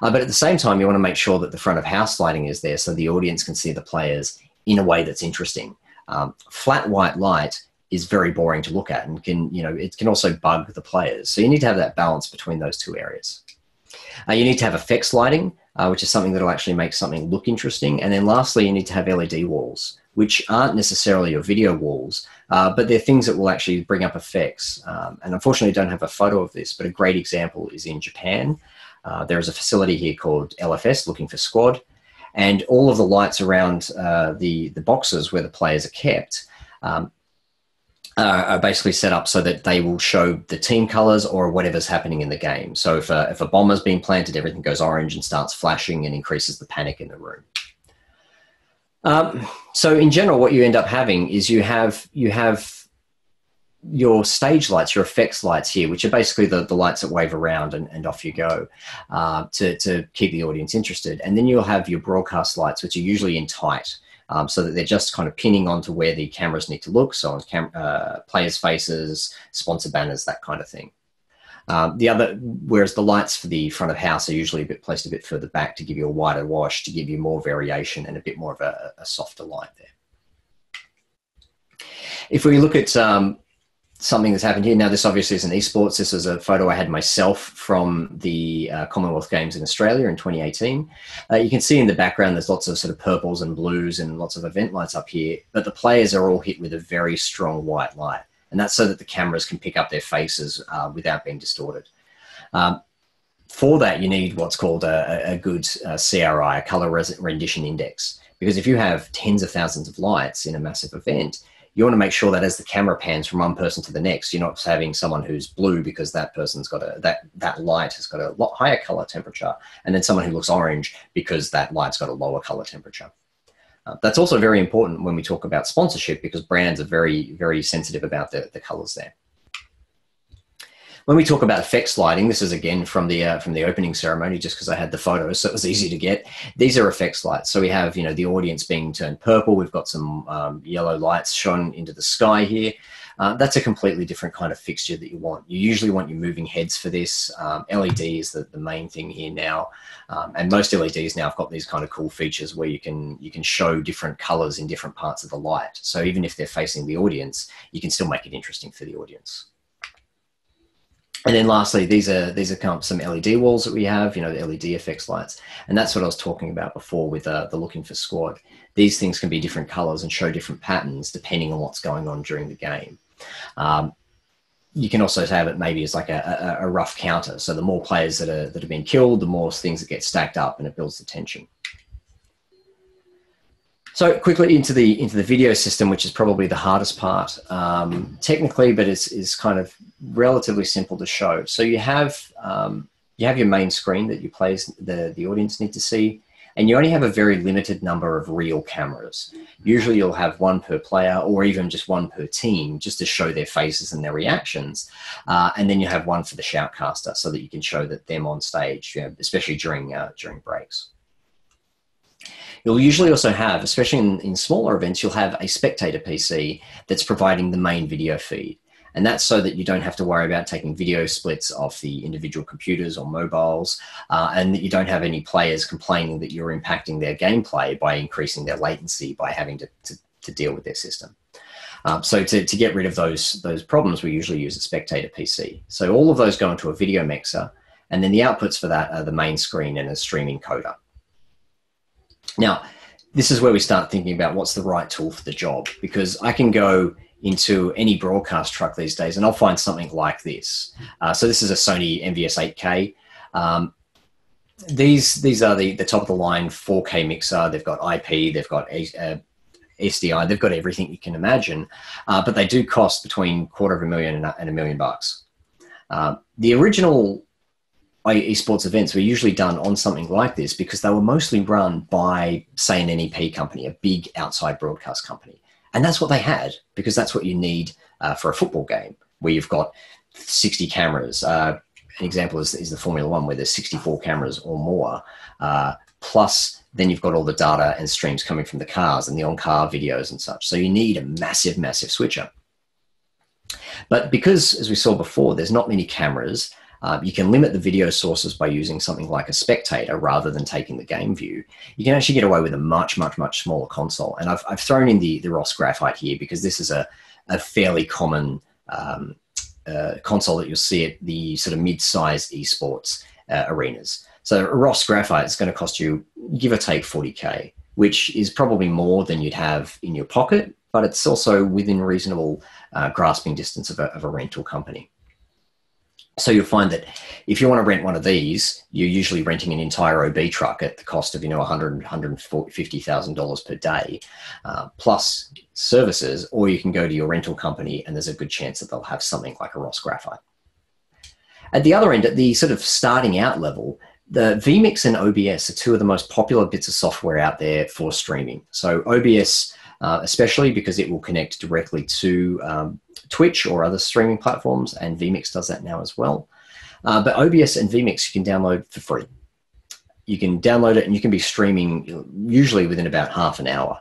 Uh, but at the same time, you want to make sure that the front of house lighting is there so the audience can see the players in a way that's interesting. Um, flat white light is very boring to look at and can, you know, it can also bug the players. So you need to have that balance between those two areas. Uh, you need to have effects lighting uh, which is something that will actually make something look interesting. And then lastly, you need to have LED walls, which aren't necessarily your video walls, uh, but they're things that will actually bring up effects. Um, and unfortunately, I don't have a photo of this, but a great example is in Japan. Uh, there is a facility here called LFS, Looking for Squad, and all of the lights around uh, the, the boxes where the players are kept um, uh, are basically set up so that they will show the team colors or whatever's happening in the game. So if a, if a bomber's being planted, everything goes orange and starts flashing and increases the panic in the room. Um, so in general, what you end up having is you have you have your stage lights, your effects lights here, which are basically the, the lights that wave around and, and off you go uh, to, to keep the audience interested. And then you'll have your broadcast lights, which are usually in tight um, so that they're just kind of pinning onto where the cameras need to look. So on cam- uh, players' faces, sponsor banners, that kind of thing. Um, the other, whereas the lights for the front of house are usually a bit placed a bit further back to give you a wider wash, to give you more variation and a bit more of a, a softer light there. If we look at um, something that's happened here. Now, this obviously is an esports. This is a photo I had myself from the uh, Commonwealth Games in Australia in 2018. Uh, you can see in the background there's lots of sort of purples and blues and lots of event lights up here, but the players are all hit with a very strong white light. And that's so that the cameras can pick up their faces uh, without being distorted. Um, for that, you need what's called a, a good uh, CRI, a color rendition index. Because if you have tens of thousands of lights in a massive event, you want to make sure that as the camera pans from one person to the next, you're not having someone who's blue because that person's got a that that light has got a lot higher color temperature, and then someone who looks orange because that light's got a lower color temperature. Uh, that's also very important when we talk about sponsorship because brands are very very sensitive about the, the colors there. When we talk about effects lighting, this is again from the uh, from the opening ceremony, just because I had the photos, so it was easy to get. These are effects lights. So we have you know the audience being turned purple. We've got some um, yellow lights shone into the sky here. Uh, that's a completely different kind of fixture that you want. You usually want your moving heads for this. Um, LED is the, the main thing here now, um, and most LEDs now have got these kind of cool features where you can you can show different colors in different parts of the light. So even if they're facing the audience, you can still make it interesting for the audience. And then lastly, these are these are some LED walls that we have, you know, the LED effects lights, and that's what I was talking about before with uh, the looking for squad. These things can be different colors and show different patterns depending on what's going on during the game. Um, you can also have it maybe as like a, a, a, rough counter. So the more players that are that have been killed, the more things that get stacked up, and it builds the tension. So quickly into the into the video system, which is probably the hardest part um, technically, but it's is kind of relatively simple to show. So you have um, you have your main screen that you plays the the audience need to see, and you only have a very limited number of real cameras. Usually you'll have one per player or even just one per team just to show their faces and their reactions. Uh, and then you have one for the shoutcaster so that you can show that them on stage, you know, especially during, uh, during breaks. You'll usually also have, especially in, in smaller events, you'll have a spectator PC that's providing the main video feed. And that's so that you don't have to worry about taking video splits off the individual computers or mobiles, uh, and that you don't have any players complaining that you're impacting their gameplay by increasing their latency by having to, to, to deal with their system. Um, so to, to get rid of those, those problems, we usually use a spectator PC. So all of those go into a video mixer, and then the outputs for that are the main screen and a streaming coder. Now, this is where we start thinking about what's the right tool for the job, because I can go into any broadcast truck these days, and I'll find something like this. Uh, so this is a Sony MVS 8K. Um, these these are the the top of the line 4K mixer. They've got IP, they've got uh, SDI, they've got everything you can imagine, uh, but they do cost between quarter of a million and a, and a million bucks. Uh, the original esports events were usually done on something like this because they were mostly run by, say, an NEP company, a big outside broadcast company. And that's what they had because that's what you need uh, for a football game where you've got 60 cameras. Uh, an example is, is, the Formula One where there's 64 cameras or more. Uh, plus, then you've got all the data and streams coming from the cars and the on car videos and such. So you need a massive, massive switcher. But because, as we saw before, there's not many cameras, uh, you can limit the video sources by using something like a spectator rather than taking the game view. You can actually get away with a much, much, much smaller console. And I've, I've thrown in the, the Ross Graphite here because this is a, a fairly common um, uh, console that you'll see at the sort of mid-sized esports uh, arenas. So a Ross Graphite is going to cost you, give or take, 40K, which is probably more than you'd have in your pocket, but it's also within reasonable uh, grasping distance of a, of a rental company. So you'll find that if you want to rent one of these, you're usually renting an entire OB truck at the cost of you know 100 150,000 dollars per day, uh, plus services, or you can go to your rental company and there's a good chance that they'll have something like a Ross Graphite. At the other end, at the sort of starting out level, the vMix and OBS are two of the most popular bits of software out there for streaming. So OBS, uh, especially because it will connect directly to um, Twitch or other streaming platforms, and vMix does that now as well. Uh, but OBS and vMix you can download for free. You can download it and you can be streaming usually within about half an hour.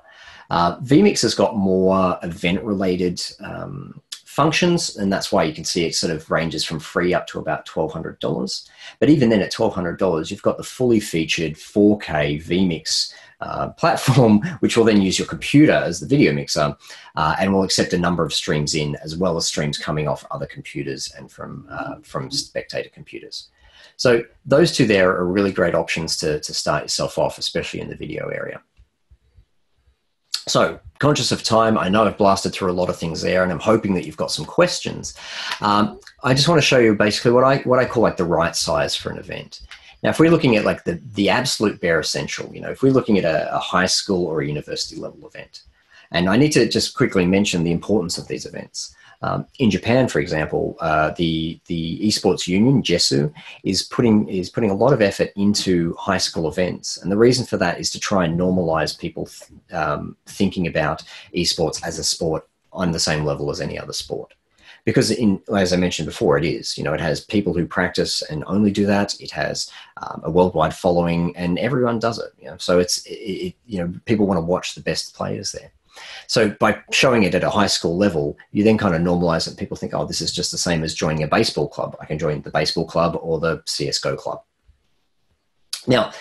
Uh, vMix has got more event related um, functions, and that's why you can see it sort of ranges from free up to about $1,200. But even then, at $1,200, you've got the fully featured 4K vMix uh, platform, [LAUGHS] which will then use your computer as the video mixer uh, and will accept a number of streams in, as well as streams coming off other computers and from, uh, from spectator computers. So those two there are really great options to, to start yourself off, especially in the video area. So, conscious of time, I know I've blasted through a lot of things there, and I'm hoping that you've got some questions. Um, I just want to show you basically what I what I call like the right size for an event. Now, if we're looking at like the, the absolute bare essential, you know, if we're looking at a, a high school or a university level event, and I need to just quickly mention the importance of these events. Um, in Japan, for example, uh, the the esports union JESU is putting is putting a lot of effort into high school events, and the reason for that is to try and normalize people th- um, thinking about esports as a sport on the same level as any other sport because in as i mentioned before it is you know it has people who practice and only do that. It has um, a worldwide following and everyone does it you know. So it's it, it, you know people want to watch the best players there. So by showing it at a high school level you then kind of normalize it. People think oh this is just the same as joining a baseball club. I can join the baseball club or the csgo club. Now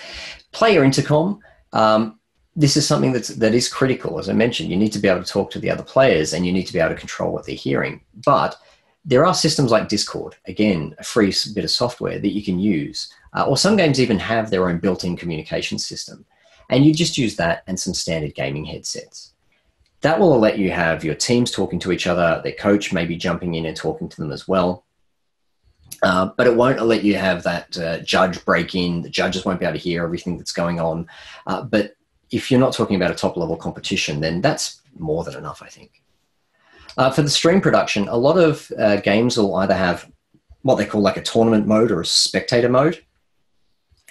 player intercom um, this is something that's that is critical. As I mentioned, you need to be able to talk to the other players and you need to be able to control what they're hearing. But there are systems like Discord, again, a free bit of software that you can use. Uh, or some games even have their own built-in communication system, and you just use that and some standard gaming headsets. That will let you have your teams talking to each other. Their coach may be jumping in and talking to them as well. Uh, but it won't let you have that uh, judge break in. The judges won't be able to hear everything that's going on. Uh, but if you're not talking about a top level competition, then that's more than enough, I think. Uh, for the stream production, a lot of uh, games will either have what they call like a tournament mode or a spectator mode.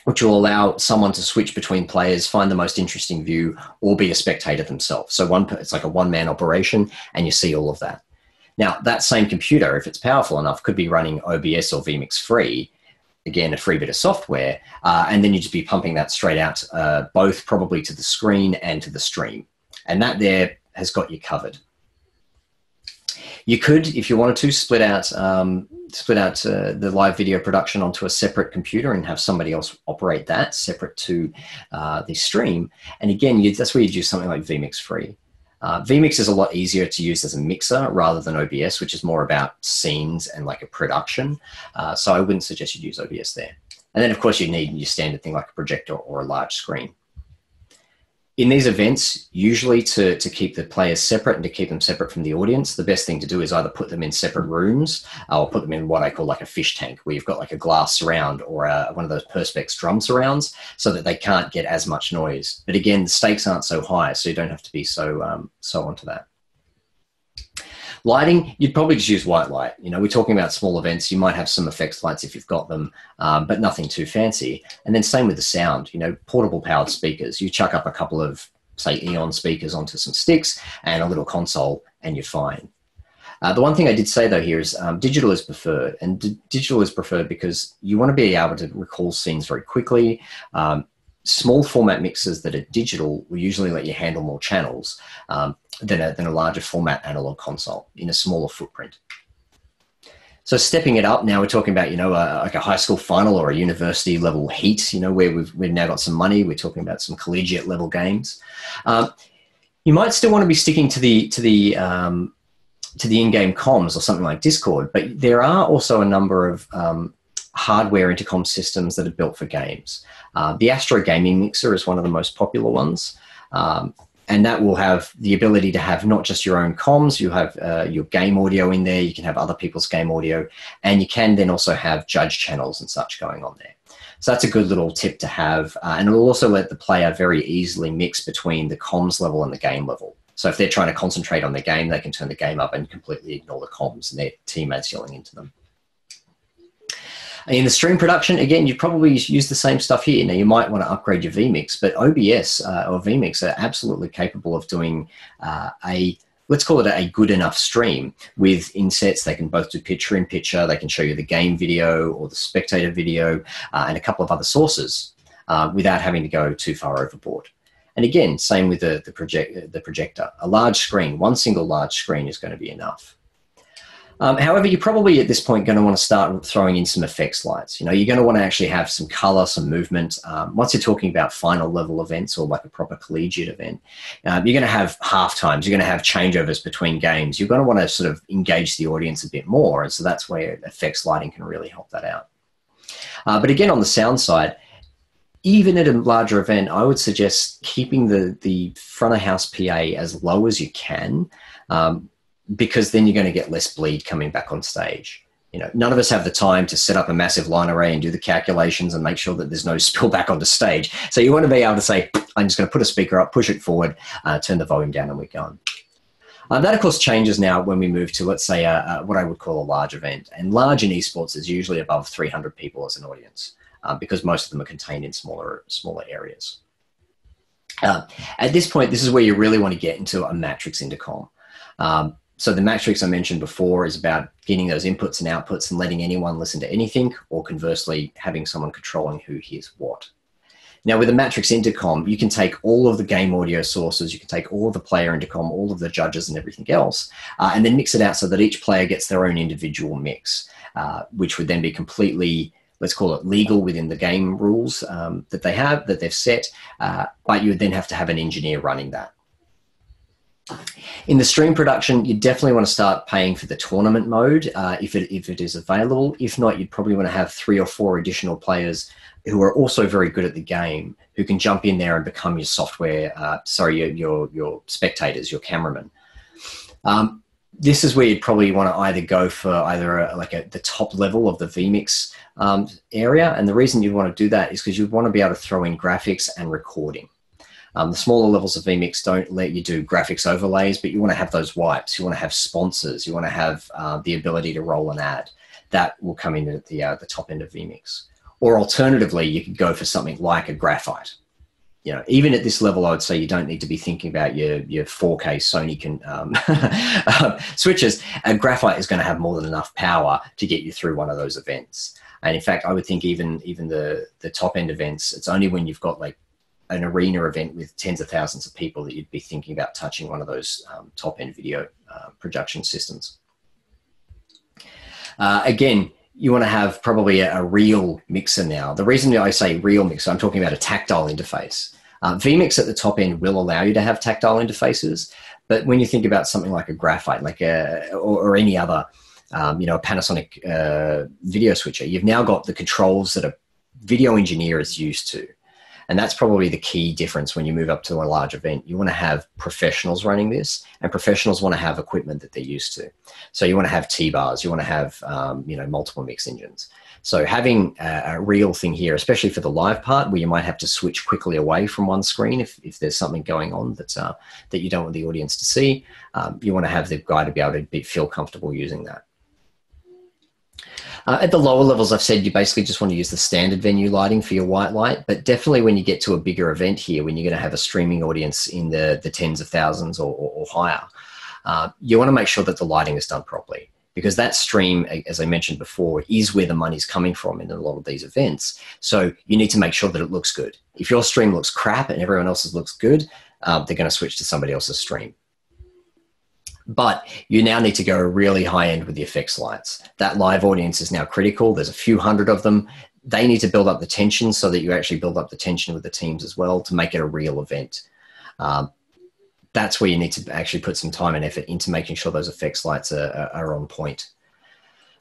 which will allow someone to switch between players, find the most interesting view, or be a spectator themselves. So one, it's like a one-man operation, and you see all of that. Now, that same computer, if it's powerful enough, could be running OBS or vMix free, again, a free bit of software, uh, and then you'd just be pumping that straight out, uh, both probably to the screen and to the stream. And that there has got you covered. You could, if you wanted to, split out um, split out uh, the live video production onto a separate computer and have somebody else operate that separate to uh, the stream. And again, you, that's where you'd do something like vMix Free. Uh, vMix is a lot easier to use as a mixer rather than OBS, which is more about scenes and like a production. Uh, so I wouldn't suggest you use OBS there. And then, of course, you need your standard thing like a projector or a large screen in these events, usually to, to keep the players separate and to keep them separate from the audience, the best thing to do is either put them in separate rooms uh, or put them in what I call like a fish tank, where you've got like a glass surround or a, one of those Perspex drum surrounds so that they can't get as much noise. But again, the stakes aren't so high, so you don't have to be so, um, so onto that. Lighting, you'd probably just use white light. You know, we're talking about small events. You might have some effects lights if you've got them, um, but nothing too fancy. And then same with the sound. You know, portable powered speakers. You chuck up a couple of say EON speakers onto some sticks and a little console, and you're fine. Uh, the one thing I did say though here is um, digital is preferred, and d- digital is preferred because you want to be able to recall scenes very quickly. Um, small format mixers that are digital will usually let you handle more channels um, than, a, than a larger format analog console in a smaller footprint. So stepping it up now, we're talking about you know a, like a high school final or a university level heat. You know where we've we've now got some money. We're talking about some collegiate level games. Um, you might still want to be sticking to the to the um, to the in-game comms or something like Discord, but there are also a number of um, hardware intercom systems that are built for games. Uh, the Astro Gaming Mixer is one of the most popular ones. Um, and that will have the ability to have not just your own comms, you have uh, your game audio in there, you can have other people's game audio, and you can then also have judge channels and such going on there. So that's a good little tip to have. Uh, and it'll also let the player very easily mix between the comms level and the game level. So if they're trying to concentrate on the game, they can turn the game up and completely ignore the comms and their teammates yelling into them. In the stream production, again, you probably use the same stuff here. Now, you might want to upgrade your vMix, but OBS uh, or vMix are absolutely capable of doing uh, a let's call it a good enough stream with insets. They can both do picture in picture. They can show you the game video or the spectator video uh, and a couple of other sources uh, without having to go too far overboard. And again, same with the, the, project, the projector. A large screen, one single large screen is going to be enough. Um, however, you're probably at this point going to want to start throwing in some effects lights. You know, you're going to want to actually have some color, some movement. Um, once you're talking about final level events or like a proper collegiate event, um, you're going to have half times. You're going to have changeovers between games. You're going to want to sort of engage the audience a bit more, and so that's where effects lighting can really help that out. Uh, but again, on the sound side, even at a larger event, I would suggest keeping the the front of house PA as low as you can. Um, because then you're going to get less bleed coming back on stage. You know, none of us have the time to set up a massive line array and do the calculations and make sure that there's no [LAUGHS] spill back onto stage. So you want to be able to say, I'm just going to put a speaker up, push it forward, uh, turn the volume down, and we're gone. Uh, that, of course, changes now when we move to, let's say, a, what I would call a large event. And large in esports is usually above 300 people as an audience uh, because most of them are contained in smaller, smaller areas. Uh, at this point, this is where you really want to get into a matrix intercom. Um, so the matrix I mentioned before is about getting those inputs and outputs and letting anyone listen to anything, or conversely, having someone controlling who hears what. Now, with a matrix intercom, you can take all of the game audio sources, you can take all of the player intercom, all of the judges, and everything else, uh, and then mix it out so that each player gets their own individual mix, uh, which would then be completely let's call it legal within the game rules um, that they have that they've set uh, but you would then have to have an engineer running that in the stream production, you definitely want to start paying for the tournament mode uh, if, it, if it is available. If not, you'd probably want to have three or four additional players who are also very good at the game who can jump in there and become your software, uh, sorry, your, your, your, spectators, your cameramen. Um, this is where you'd probably want to either go for either a, like a, the top level of the vMix um, area. And the reason you'd want to do that is because you'd want to be able to throw in graphics and recording. Um, the smaller levels of vMix don't let you do graphics overlays, but you want to have those wipes. You want to have sponsors. You want to have uh, the ability to roll an ad. That will come in at the, uh, the top end of vMix. or alternatively, you could go for something like a graphite. You know, even at this level, I would say you don't need to be thinking about your your 4K Sony can um, [LAUGHS] switches. A graphite is going to have more than enough power to get you through one of those events. And in fact, I would think even even the the top end events, it's only when you've got like an arena event with tens of thousands of people that you'd be thinking about touching one of those um, top end video uh, projection systems. Uh, again, you want to have probably a, a, real mixer now. The reason I say real mixer, I'm talking about a tactile interface. Uh, vMix at the top end will allow you to have tactile interfaces, but when you think about something like a graphite, like a or, or any other, um, you know, a Panasonic uh, video switcher, you've now got the controls that a video engineer is used to. And that's probably the key difference when you move up to a large event. You want to have professionals running this, and professionals want to have equipment that they're used to. So you want to have T bars, you want to have um, you know multiple mix engines. So having a, a, real thing here, especially for the live part, where you might have to switch quickly away from one screen if, if there's something going on that's uh, that you don't want the audience to see, um, you want to have the guy to be able to be, feel comfortable using that. Uh, at the lower levels, I've said you basically just want to use the standard venue lighting for your white light, but definitely when you get to a bigger event here, when you're going to have a streaming audience in the, the tens of thousands or, or, or higher, uh, you want to make sure that the lighting is done properly because that stream, as I mentioned before, is where the money's coming from in a lot of these events. So you need to make sure that it looks good. If your stream looks crap and everyone else's looks good, uh, they're going to switch to somebody else's stream. But you now need to go really high end with the effects lights. That live audience is now critical. There's a few hundred of them. They need to build up the tension so that you actually build up the tension with the teams as well to make it a real event. Um, that's where you need to actually put some time and effort into making sure those effects lights are, are on point.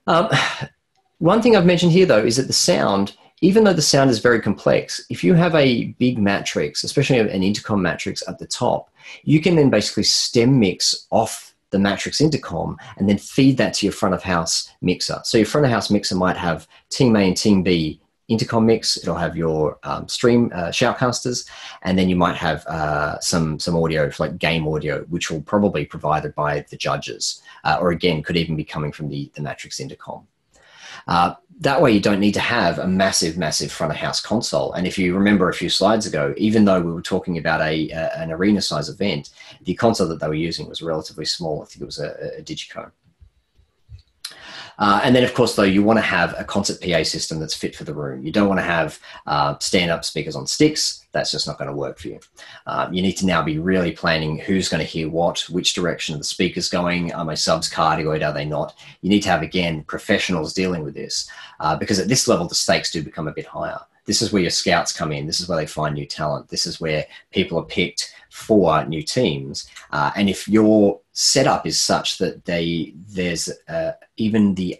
Um, [SIGHS] one thing I've mentioned here, though, is that the sound, even though the sound is very complex, if you have a big matrix, especially an intercom matrix at the top, you can then basically stem mix off the matrix intercom and then feed that to your front of house mixer. So your front of house mixer might have team A and team B intercom mix. It'll have your um, stream uh, shoutcasters, and then you might have uh, some some audio like game audio, which will probably be provided by the judges, uh, or again could even be coming from the the matrix intercom. Uh, that way you don't need to have a massive, massive front of house console. And if you remember a few slides ago, even though we were talking about a, a an arena size event, the console that they were using was relatively small. I think it was a, a. Uh, and then, of course, though, you want to have a concert PA system that's fit for the room. You don't want to have uh, stand up speakers on sticks. That's just not going to work for you. Um, you need to now be really planning who's going to hear what, which direction the speakers going, are my subs cardioid, are they not? You need to have, again, professionals dealing with this uh, because at this level, the stakes do become a bit higher. This is where your scouts come in. This is where they find new talent. This is where people are picked for new teams. Uh, and if your setup is such that they there's uh, even the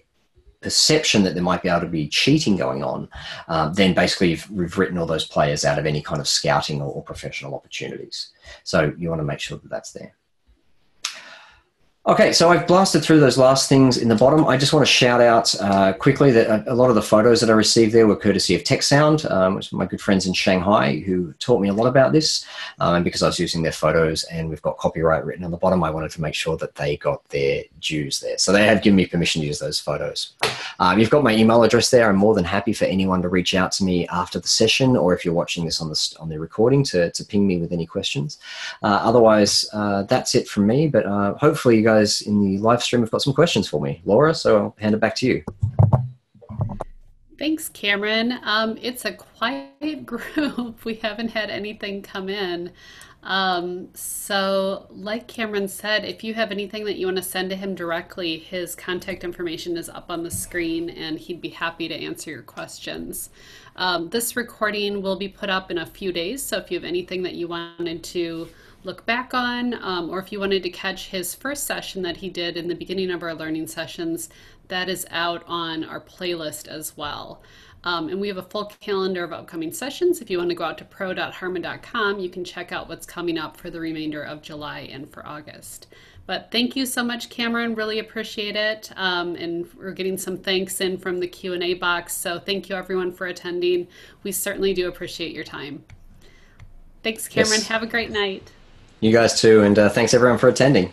perception that there might be able to be cheating going on, um, then basically you've, we've written all those players out of any kind of scouting or, or professional opportunities. So you want to make sure that that's there. Okay, so I've blasted through those last things in the bottom. I just want to shout out uh, quickly that a, lot of the photos that I received there were courtesy of TechSound, um, which my good friends in Shanghai who taught me a lot about this. Um, and because I was using their photos and we've got copyright written on the bottom, I wanted to make sure that they got their dues there. So they have given me permission to use those photos. Um, you've got my email address there. I'm more than happy for anyone to reach out to me after the session or if you're watching this on the, on the recording to, to ping me with any questions. Uh, otherwise, uh, that's it from me. But uh, hopefully you guys in the live stream have got some questions for me. Laura, so I'll hand it back to you. Thanks, Cameron. Um, it's a quiet [LAUGHS] group. We haven't had anything come in. Um, so, like Cameron said, if you have anything that you want to send to him directly, his contact information is up on the screen and he'd be happy to answer your questions. Um, this recording will be put up in a few days. So, if you have anything that you wanted to look back on, um, or if you wanted to catch his first session that he did in the beginning of our learning sessions, that is out on our playlist as well. Um, and we have a full calendar of upcoming sessions. If you want to go out to pro.harman.com, you can check out what's coming up for the remainder of July and for August. But thank you so much, Cameron. Really appreciate it. Um, and we're getting some thanks in from the Q&A box. So thank you everyone for attending. We certainly do appreciate your time. Thanks, Cameron. Yes. Have a great night. You guys too, and uh, thanks everyone for attending.